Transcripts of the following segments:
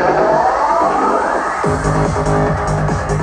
Thank you.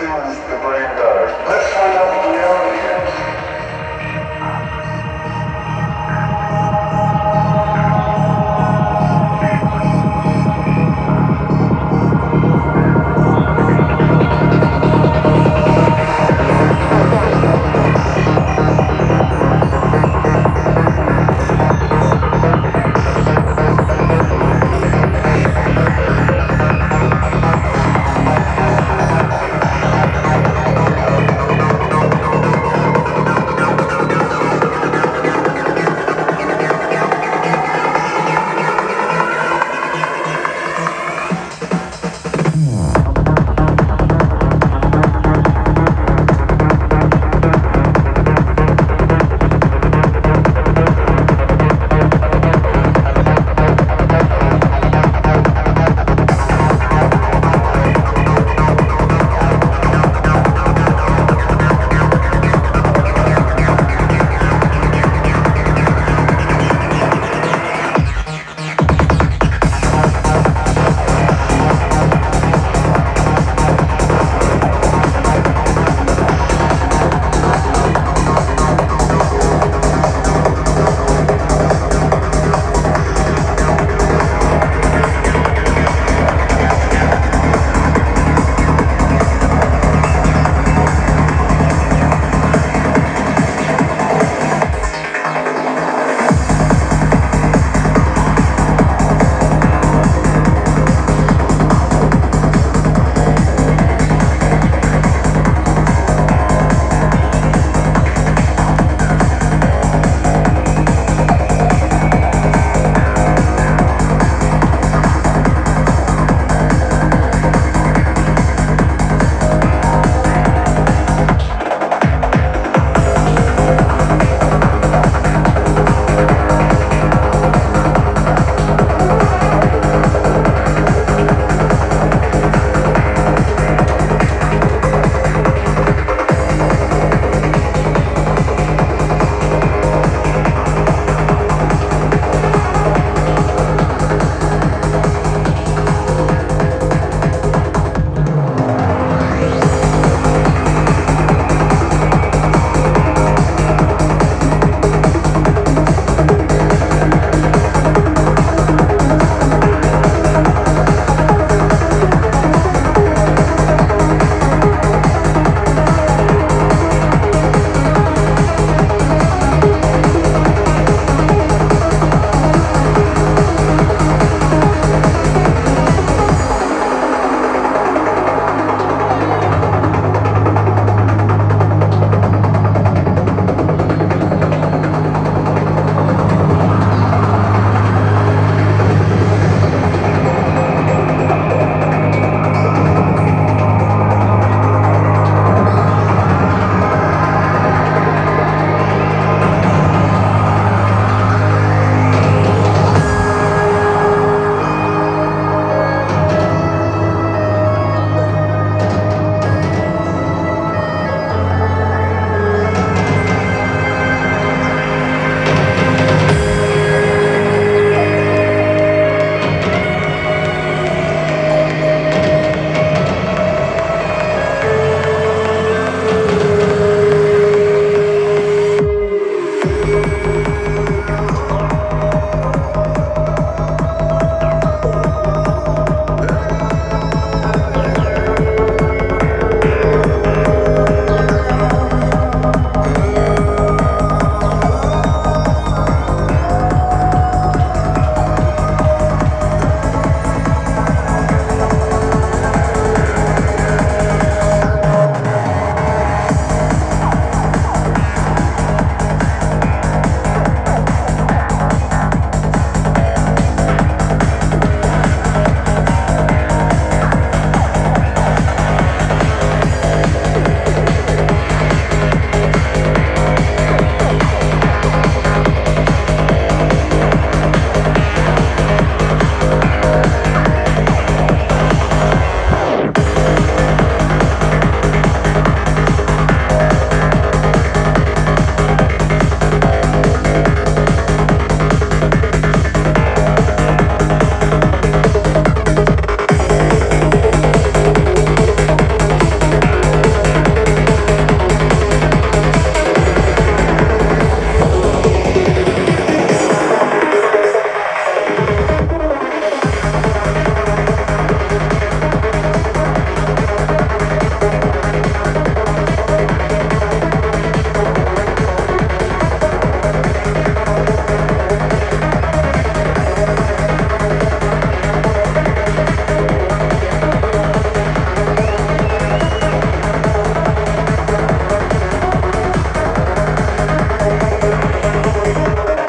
próximo, este,